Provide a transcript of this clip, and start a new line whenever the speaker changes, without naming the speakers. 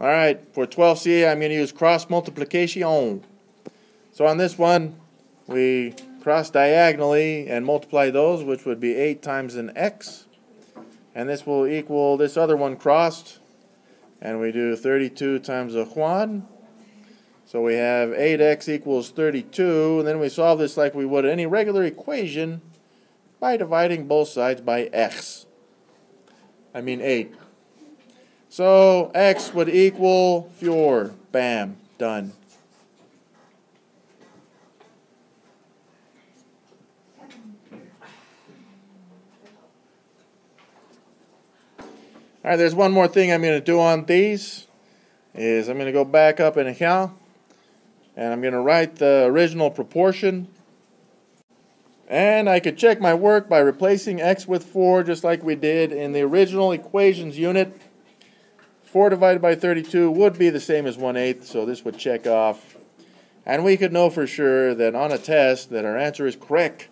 All right, for 12C, I'm going to use cross multiplication. So on this one, we cross diagonally and multiply those, which would be 8 times an x. And this will equal this other one crossed. And we do 32 times a one. So we have 8x equals 32. And then we solve this like we would any regular equation by dividing both sides by x. I mean 8. So x would equal 4. Bam. Done. All right, there's one more thing I'm going to do on these. Is I'm going to go back up in here, and I'm going to write the original proportion. And I could check my work by replacing x with 4 just like we did in the original equations unit. 4 divided by 32 would be the same as 1 8, so this would check off. And we could know for sure that on a test that our answer is correct.